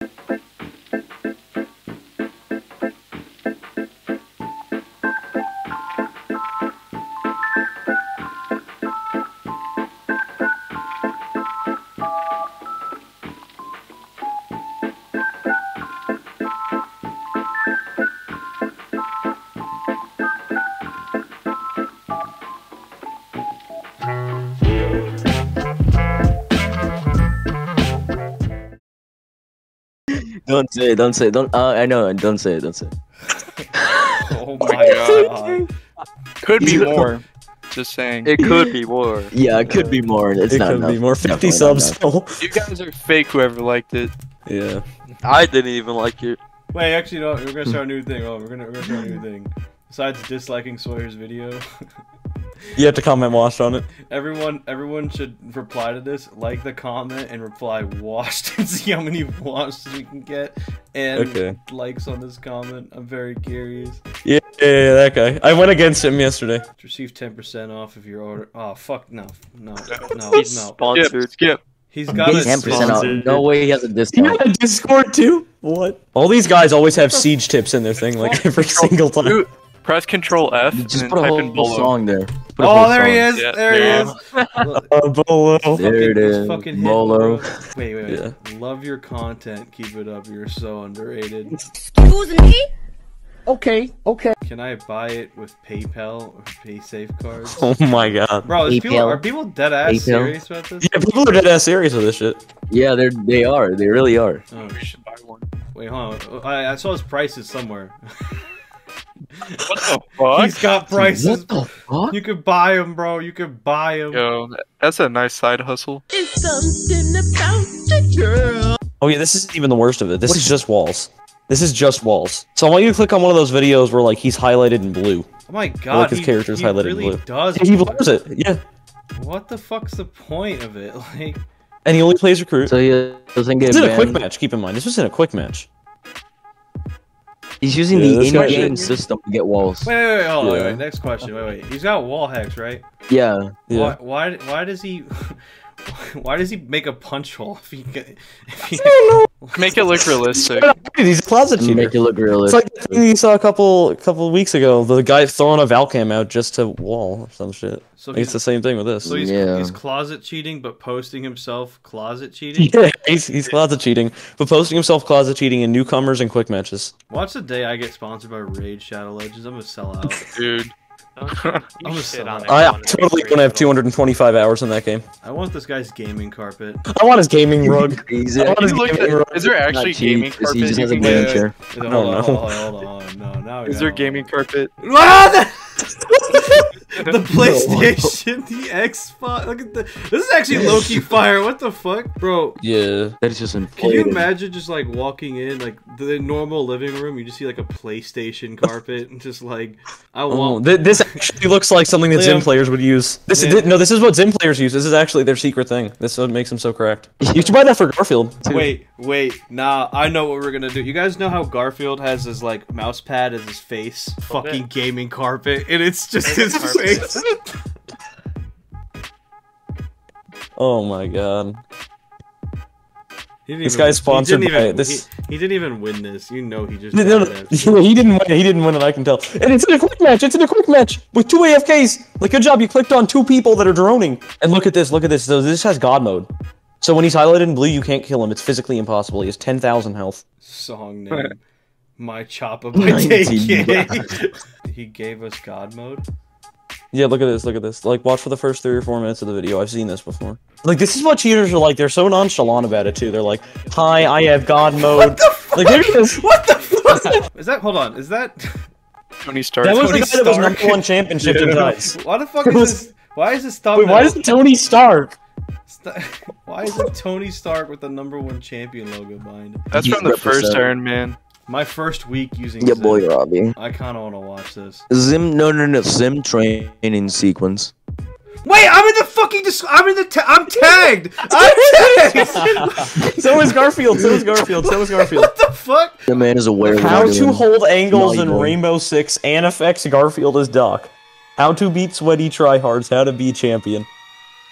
Thank Don't say it, don't say it, don't uh, I know, don't say it, don't say it. Oh my god. Could be more. Just saying. It could be more. Yeah, it could be more. It's it not could enough. be more. 50 subs. You guys are fake. Whoever liked it. yeah. I didn't even like it. Wait, actually, no. We're gonna start a new thing. Oh, we're gonna we're gonna start a new thing. Besides disliking Sawyer's video, You have to comment washed on it. everyone everyone should reply to this, like the comment, and reply washed, and see how many washed we can get, and Okay. likes on this comment. I'm very curious. Yeah, yeah, yeah, that guy. I went against him yesterday. Receive 10% off if your order. Oh fuck no no no He's no. sponsored. Skip. Skip. He's got He's a 10% off. No way he has a He discount. had a Discord too? What? All these guys always have siege tips in their thing, like every single time. Press Control F You and Just then put a type whole in Bolo. song there. Put a Oh, there he is. Yeah, there he is. Uh. There Fucking- it let's is. fucking Bolo. bro. Wait, wait, wait. Yeah. Love your content. Keep it up. You're so underrated. Excuse me? Okay, okay. Can I buy it with PayPal or PaySafe cards? Oh my god. Bro, there's people, are people dead ass PayPal. serious about this? Yeah, people are dead ass serious with this shit. Yeah, they're they are. They really are. Oh, We should buy one. wait, hold on. I, I saw his prices somewhere. What the fuck? He's got prices. What the fuck? You could buy them, bro. You could buy them. Yo, that's a nice side hustle. It's something about the girl. Oh yeah, this isn't even the worst of it. This is just walls. This is just walls. So I want you to click on one of those videos where like he's highlighted in blue. Oh my god, like his he, character's he highlighted in blue. does. He loves it. Yeah. What the fuck's the point of it? Like, And he only plays recruit. So he doesn't get This is a quick match, keep in mind. This was in a quick match. He's using Yeah, the in-game should- system to get walls. wait, wait, wait, hold on, wait, Yeah. wait. Next question. Wait, wait. He's got wall hacks, right? Yeah. Yeah. Why, why, why does he? Why does he make a punch hole if he? If he Make it look realistic. Dude, he's a closet cheater. Make it look realistic. It's like the thing you saw a couple couple weeks ago. The guy throwing a Valcam out just to wall or some shit. so Like, it's the same thing with this. so he's, Yeah. he's closet cheating, but posting himself closet cheating. Yeah, he's, he's closet cheating, but posting himself closet cheating in newcomers and quick matches. Watch the day I get sponsored by Raid Shadow Legends. I'm gonna sell out. Dude. I'm You a shit on it. I on totally Raid gonna have 225 hours in that game. I want this guy's gaming carpet. I want his gaming rug. He's I want his gaming at- rug. is there not actually cheap, gaming 'cause carpet? He just has a gaming get? chair. Hold on, No, hold, no. on, hold on, hold on. No, now Is there got- gaming carpet? The, the PlayStation, the Xbox. Look at the. This is actually low key fire. What the fuck, bro? Yeah. That is just Can you imagine just like walking in, like the normal living room, you just see like a PlayStation carpet, and just like I Oh, want. th- this actually looks like something that XIM players would use. This is no, this is what XIM players use. This is actually their secret thing. This is what makes them so cracked. You should buy that for Garfield. Too. Wait, wait, nah, I know what we're gonna do. You guys know how Garfield has his like mouse pad as his face, fucking gaming carpet, and it's just his Gaming face. Oh my god. This even- guy's sponsored he didn't by even, this- He, he didn't even win this. You know he just. No, no, no, he didn't win. it. He didn't win it. I can tell. And it's in a quick match. It's in a quick match with two AFKs. Like, good job. You clicked on two people that are droning. And look at this. Look at this. So this has God mode. So when he's highlighted in blue, you can't kill him. It's physically impossible. He has ten thousand health. Song name. My Choppa by 19 DK. he gave us God mode. Yeah, look at this. Look at this. Like, watch for the first three or four minutes of the video. I've seen this before. Like, this is what cheaters are like. They're so nonchalant about it too. They're like, "Hi, I have God mode." Like, look at this. What the fuck? Is that? Hold on. Is that? Tony Stark. That was Tony the guy that was number one championship in Dice. Why the fuck It is was- this? Why is this Wait, why is it Tony Stark? Why is it Tony Stark with the number one champion logo behind it? That's from the first represented. Iron Man. My first week using Yeah, XIM. boy, Robbie. I kind of want to watch this. XIM, no, no, no. XIM training sequence. Wait, I'm in the fucking. Dis- I'm in the. Ta- I'm tagged. I'm tagged. So is Garfield. So is Garfield. So is Garfield. what the fuck? The man is aware of How he's to doing. hold angles in Volleyball. Rainbow Six and affects Garfield as Doc. How to beat sweaty tryhards. How to be champion.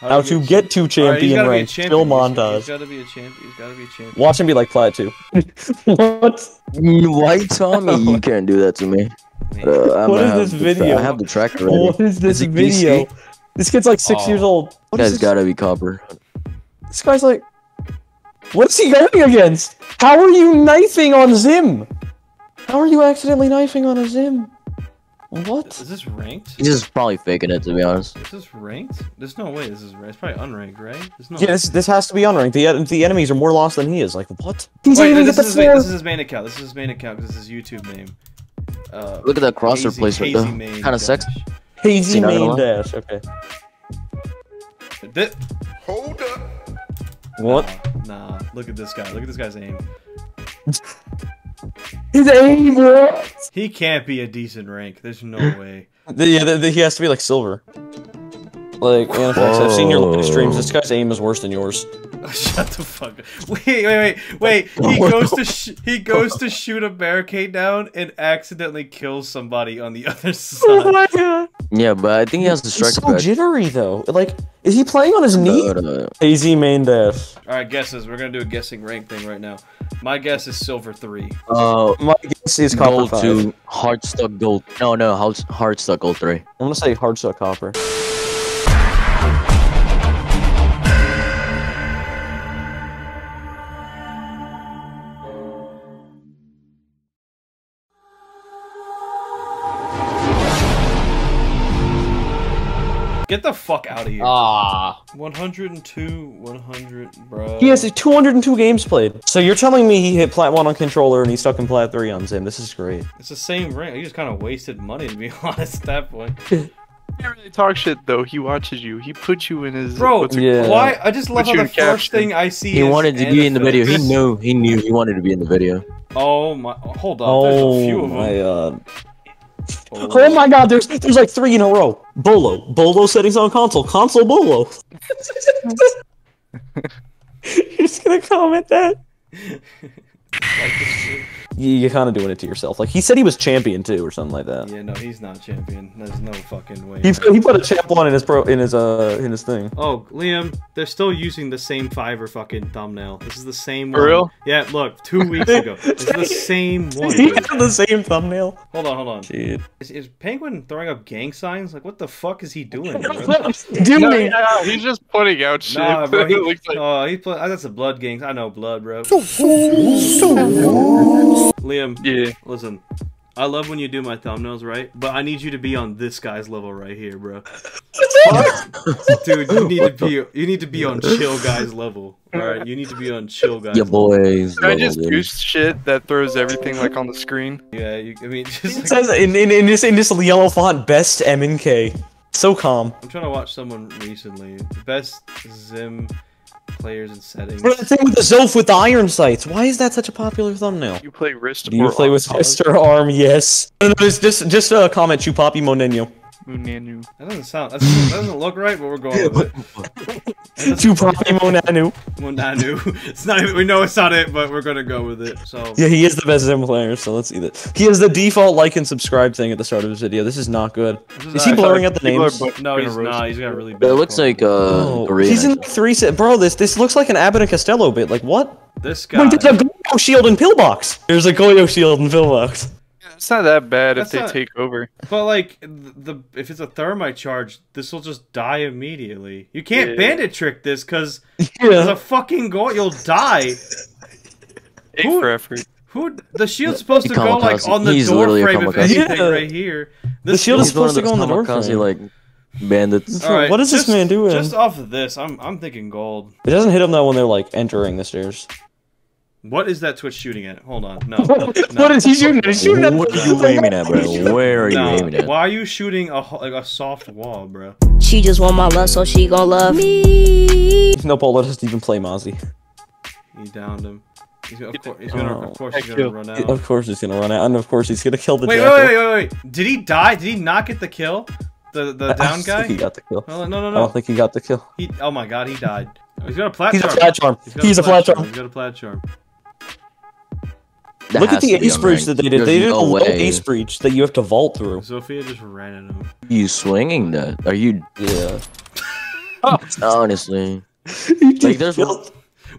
How to get to champion gotta be rank. champion. Skill He's- montage. He's gotta be a champion. He's gotta be a champion. Watch him be like plat two. what? Why, Tommy? You can't do that to me. Man. Uh, I'm What gonna is have this the- video? I have the track already. What is this Is video? PC? This kid's like six Oh. years old. What This is guy's this? gotta be copper. This guy's like, what's he going against? How are you knifing on XIM? How are you accidentally knifing on a XIM? What? Is this ranked? He's just probably faking it, to be honest. Is this ranked? There's no way this is ranked. It's probably unranked, right? There's no Yeah, this this has to be unranked. The the enemies are more lost than he is. Like what? He's Wait, aiming this, at the is his main, this is his main account. This is his main account because this is his YouTube name. Uh, Look at that crosshair Hazy- placement, Hazy though. Kinda sexy. Hazy See, main lie. dash. Okay. Thi- What? Nah, nah, look at this guy. Look at this guy's aim. His aim. What? He can't be a decent rank. There's no way. The, yeah, the, the, he has to be like silver. Like, Anifex, I've seen your live streams. This guy's aim is worse than yours. Shut the fuck up. Wait, wait, wait, wait. He goes to sh- he goes to shoot a barricade down and accidentally kills somebody on the other side. Oh side. my god. Yeah, but I think he has the He's so badge. jittery though. Like, is he playing on his knee? But, uh, Hazy main dash. All right, guesses. We're gonna do a guessing rank thing right now. My guess is silver three. uh, My guess is copper gold five. two, hard stuck gold. No, no, hard, hard stuck gold three. I'm gonna say hard stuck copper. Get the fuck out of here. Ah. 102, 100, bro. He has 202 games played. So you're telling me he hit plat one on controller and he's stuck in plat three on XIM. This is great. It's the same rank. He just kind of wasted money to be honest at that point. You can't really talk shit though. He watches you. He puts you in his. Bro, Yeah. Why? I just love how the first caption. thing I see He is wanted to be in the video. He knew. He knew he wanted to be in the video. Oh my! Hold on. There's a few Oh of them. my god. Oh my god, there's there's like three in a row. Bolo. Bolo settings on console. Console Bolo. You're just gonna comment that? Like you're kind of doing it to yourself. Like he said he was champion too, or something like that. Yeah, no, he's not champion. There's no fucking way. He, he put a champ one in his pro in his uh in his thing. Oh, Liam, they're still using the same Fiverr fucking thumbnail. This is the same For one. real? Yeah, look, two weeks ago. This is the same one. He dude. had the same thumbnail. Hold on, hold on. Shit. Is, is Penguin throwing up gang signs? Like, what the fuck is he doing, bro? Dude, No, yeah, he's just pointing out shit. Nah, bro. He, like- oh, he play, that's a blood gang. I know blood, bro. Liam, yeah. listen. I love when you do my thumbnails, right? But I need you to be on this guy's level right here, bro. Dude, you need to be you need to be on chill guys level. All right, you need to be on chill guys. Your boys. Can I just dude. goose shit that throws everything like on the screen? Yeah, you, I mean, just It like, says in, in, in this in this yellow font, best M and K. So calm. I'm trying to watch someone recently. Best XIM players and settings. Bro, that thing with the Zoph with the iron sights. Why is that such a popular thumbnail? You play wrist Do you play with arm. Mr. Arm? Yes. No, no, just just just uh, comment Chupapi Moneno. Munanu. That doesn't sound. That doesn't, that doesn't look right, but we're going with it. Chupapi Monanu. Well, Nanu. It's not. Even, we know it's not it, but we're gonna go with it. So. Yeah, he is the best XIM player, so let's see that. He has the default like and subscribe thing at the start of his video. This is not good. This Is he blurring out the People are names? bu- No, he's not. He's got a really bad. It looks like uh, Oh, Korean. he's in like three set. Bro, this this looks like an Abbott and Costello bit. Like what? This guy. Wait, there's a Goyo shield and pillbox. There's a Goyo shield and pillbox. It's not that bad That's if they not- take over. But like the if it's a thermite charge, this will just die immediately. You can't Yeah. bandit trick this because there's Yeah. a fucking goal. You'll die. Take Who- for effort. Who the shield's supposed to go like on the He's door frame if kamikaze. anything Yeah. right here. The shield is He's one of supposed to go on the door kamikaze, frame. like bandits. All right, What is this man doing? Just off of this, I'm I'm thinking gold. It doesn't hit them though when they're like entering the stairs. What is that Twitch shooting at? Hold on, no. no. what is he shooting? at? He's shooting at. What are you aiming at, bro? Where are you No, aiming at? Why are you shooting a like a soft wall, bro? She just want my love, so she gon' love me. No, Paul, let us even play Mozzie. He downed him. He's gonna, of course, he's gonna, Oh. of course, he's gonna run out. Of course he's gonna run out, and of course he's gonna kill the Wait, wait, jackal. wait, wait, wait, wait. Did he die? Did he not get the kill? The the I down don't guy? think he got the kill. No, no, no, I no. don't think he got the kill. He, oh my god, he died. He's got a plat He's a charm. charm. got He's a flat charm. He's got a plat charm. That Look at the to ace breach that they did. There's They did a no low way. ace breach that you have to vault through. Zofia just ran at him. You swinging that? Are you? Yeah. Honestly, He like there's killed-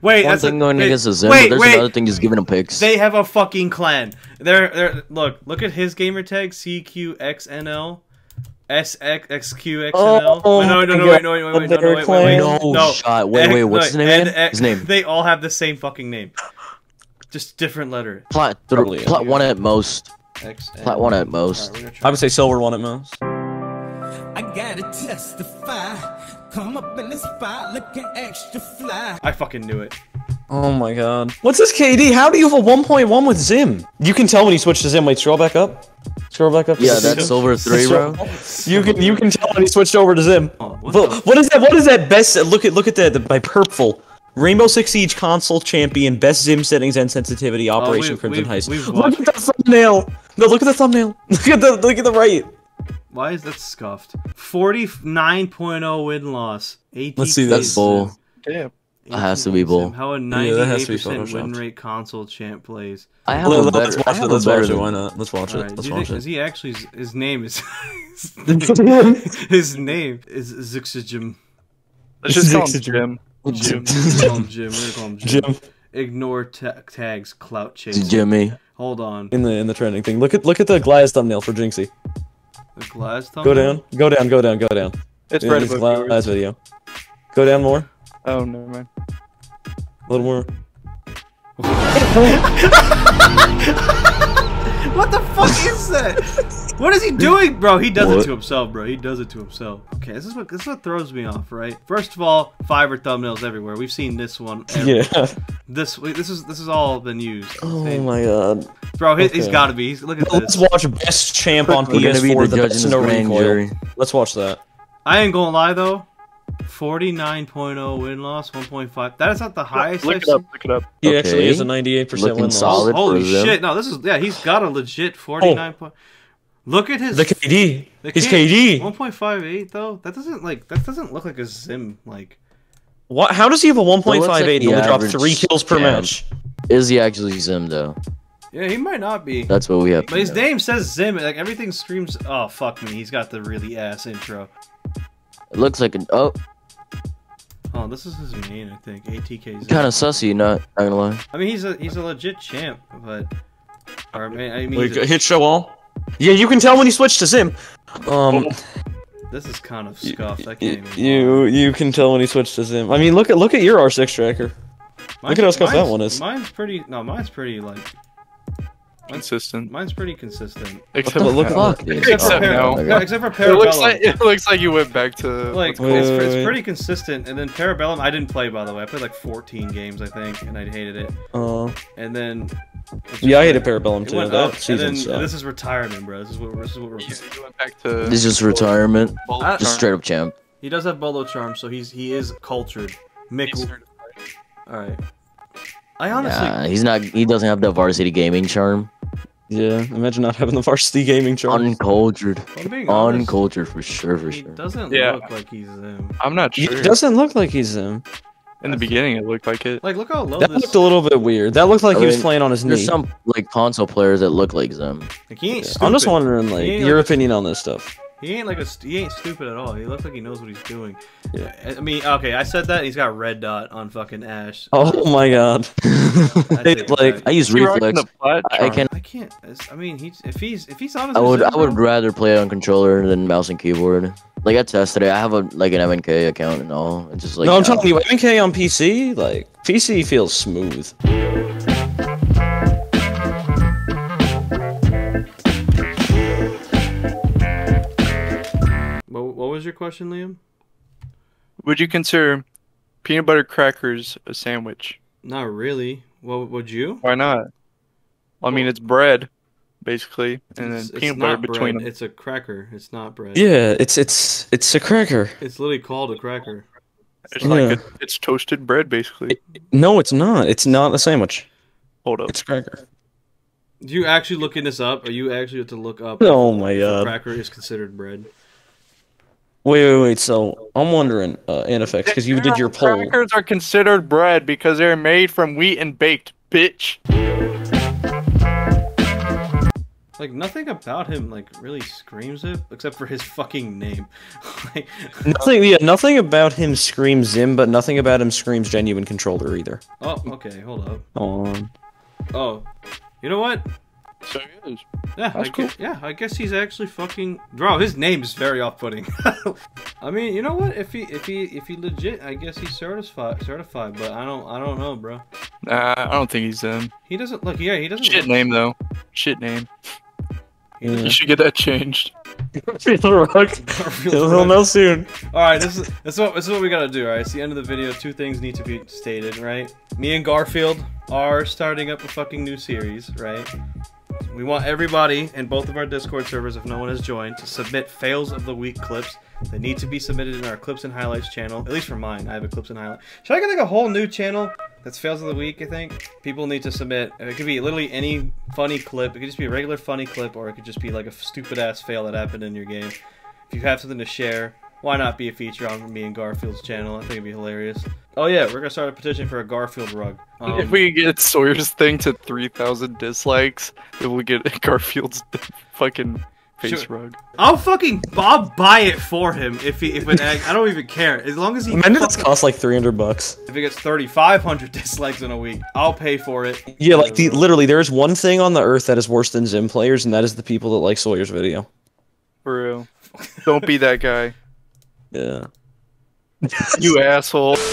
Wait, one that's a- going wait, against the XIM, Wait, but there's wait. another thing just giving him picks. They have a fucking clan. They're they're look look at his gamer tag CQXNL. SXQXNL. Oh wait, no, no, my no, wait, no, wait, wait, wait, no, no, They're wait, wait, wait, No no. shot. Wait, X- wait, what's his name and again? X- His name. They all have the same fucking name. Just different letter. Plat, th- Probably, yeah. plat one at most. X. Plat one at most. Alright, we're gonna I would say silver one at most. I gotta testify. Come up in the spot looking extra fly. I fucking knew it. Oh my god. What's this KD? How do you have a 1.1 with XIM? You can tell when he switched to XIM. Wait, scroll back up. Scroll back up. Yeah, that's silver three, bro. You can you can tell when he switched over to XIM. Oh, what But what is that? What is that best? Look at look at that the, by Purple. Rainbow Six Siege console champion, best XIM settings and sensitivity, oh, Operation we've- Crimson we've- Heist. we've Look at the thumbnail. No, look at the thumbnail. Look at the look at the right. Why is that scuffed? 49.0 win loss. ATK Let's see That's bull. Damn. That has to be bull. How a Yeah, that has to be 98% win rate console champ plays. I have Let, a us better. I watch it. Let's watch it. Why not? Let's watch it. Let's watch think, is it. he actually his name is his name is Zixijim. Let's just call him Jim. Jim. Jim. We're gonna call him Jim. We're gonna call him Jim. Jim Ignore ta- tags. Clout chase. Jimmy. Hold on. in the in the trending thing. Look at look at the Glass thumbnail for Jinxie. The glass thumb. Go down. Go down. Go down. Go down. It's In right this above. Glass video. Go down more. Oh, never mind. A little more. What the fuck is that? What is he doing, bro? He does it to himself, bro. He does it to himself. Okay, this is what this is what throws me off, right? First of all, Fiverr thumbnails everywhere. We've seen this one. every- Yeah. This this is this is all been used. Oh They- my god. bro, he, he's okay. got to be. He's, look at Let's this. watch Best Champ on We're be PS4, the the judge in best this no grand recoil. jury. Let's watch that. I ain't gonna lie though. 49.0 win loss, 1.5. That is not the highest. Look I've it up. Look it up. He Okay. actually is a 98% Looking win loss. Holy for them. shit! No, this is yeah. He's got a legit 49 point. Look at his The KD. the His KD. 1.58 though. That doesn't like that doesn't look like a XIM like. What? How does he have a 1.58 like and the only drop three kills per champ. match? Is he actually XIM though? Yeah, he might not be. That's what we have. But To his know. name says Zim. Like everything screams. Oh fuck me. He's got the really ass intro. It looks like an oh, Oh, this is his main. I think ATK Zim. kind of sussy. Not, not gonna lie. I mean, he's a he's a legit champ, but. Or I mean, I mean Wait, a- hit show all? Yeah, you can tell when he switched to XIM. Um, this is kind of scuffed. I can't you, even. you you can tell when he switched to XIM. I mean, look at look at your R6 tracker. Mine's- look at how scuffed that one is. Mine's pretty. No, mine's pretty like. Consistent. Mine's pretty consistent. Except But look- Fuck, dude. Except for Par- now. no, except for It looks Parabellum. like it looks like you went back to like Wait, it's, wait, it's wait. pretty consistent. And then Parabellum, I didn't play by the way. I played like 14 games, I think, and I hated it. Uh, And then. It's just yeah, I like- hated Parabellum It too. went That up, and season then sucked. this is retirement, bro. This is what this is what we're. you, you went back to This is just retirement. Bolt I- Just Charm. straight up champ. He does have bolo charm, so he's he is cultured. Mick. All right. I honestly. Nah, he's not. He doesn't have the varsity gaming charm. Yeah, imagine not having the varsity gaming charm. Uncultured. I'm being Uncultured for sure. For He sure. doesn't Yeah. look like he's him. I'm not It sure. doesn't look like he's him. In the beginning, it looked like it. Like, look how low That this. looked a little bit weird. That looked like I he was mean, playing on his There's knee. some like console players that look like them. Like, he ain't. I'm just wondering, like, your like- opinion on this stuff. He ain't like a he ain't stupid at all. He looks like he knows what he's doing. Yeah. I I mean, okay, I said that. He's got red dot on fucking Ash. Oh my god. I it like, back. I use You're reflex. the plat I can't. I can't. I mean, he if he's if he's honest. I would. I would rather play on controller than mouse and keyboard. Like I tested it. I have a like an MNK account and all. It's just like. no, I'm telling you, MK on PC, like, PC feels smooth. What, what was your question, Liam? Would you consider peanut butter crackers a sandwich? Not really. What would you? Why not? I mean, it's bread, basically, and then It's- it's peanut butter not between them. It's a cracker. It's not bread. Yeah, it's it's it's a cracker. It's literally called a cracker. It's like a, it's toasted bread, basically. No, it's not. It's not a sandwich. Hold up. It's a cracker. Do you actually looking this up? Are you actually have to look up? Oh my if a god. cracker is considered bread. Wait, wait, wait. So I'm wondering, uh, Anifex, because you did your poll. Crackers are considered bread because they're made from wheat and baked, bitch. Like nothing about him like really screams it, except for his fucking name. like, Nothing. Yeah, nothing about him screams XIM, but nothing about him screams genuine controller either. oh, okay, hold up. Um, Oh, you know what? So he is. Yeah, I That's cool. guess, yeah, I guess he's actually fucking. Bro, his name is very off-putting. I mean, you know what? If he, if he, if he legit, I guess he's certified, certified. But I don't, I don't know, bro. Nah, I don't think he's him. He doesn't look. Yeah, he doesn't. Shit look, name though. Shit name. He doesn't You should get that changed. He'll All know soon. right, this is this is what this is what we gotta do. All right, it's the end of the video. Two things need to be stated, right? Me and Garfield are starting up a fucking new series, right? We want everybody in both of our Discord servers, if no one has joined, to submit fails of the week clips. that need to be submitted in our clips and highlights channel. At least for mine, I have a clips and highlights. Should I get like a whole new channel that's fails of the week? I think people need to submit. It could be literally any funny clip. It could just be a regular funny clip, or it could just be like a stupid ass fail that happened in your game. If you have something to share, why not be a feature on me and Garfield's channel? I think it'd be hilarious. Oh yeah, we're gonna start a petition for a Garfield rug. Um, if we get Sawyer's thing to 3,000 dislikes, then we'll get Garfield's fucking face Sure. rug. I'll fucking I'll buy it for him if he if it I don't even care as long as he Imagine it's cost like 300 bucks. if it gets 3,500 dislikes in a week, I'll pay for it. Yeah, like the literally, there is one thing on the earth that is worse than XIM players, and that is the people that like Sawyer's video. For real. Don't be that guy. Yeah. You asshole.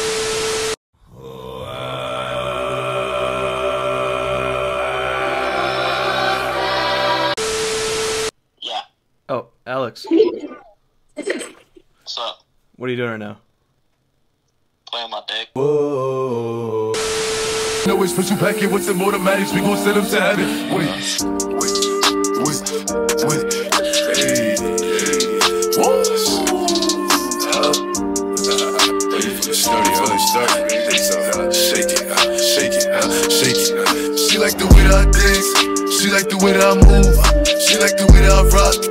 Alex, What's up? what are you doing right now? Playing my dick. No it's put you back in with some automatics. We gon' send them to heaven. Wait, wait, wait, wait. Hey. She like the way that I dance. She like the way that I move. She like the way that I rock.